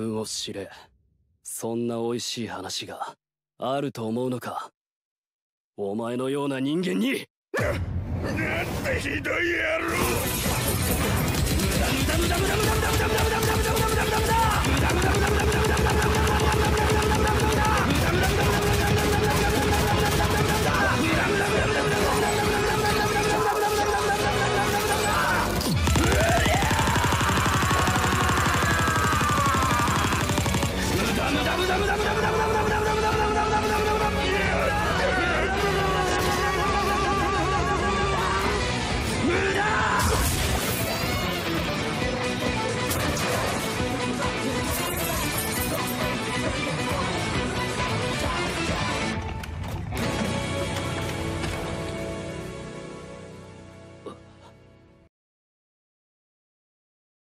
運を知れ。そんな美味しい話があると思うのか。お前のような人間に。なんてひどい野郎。ダムダムダムダムダム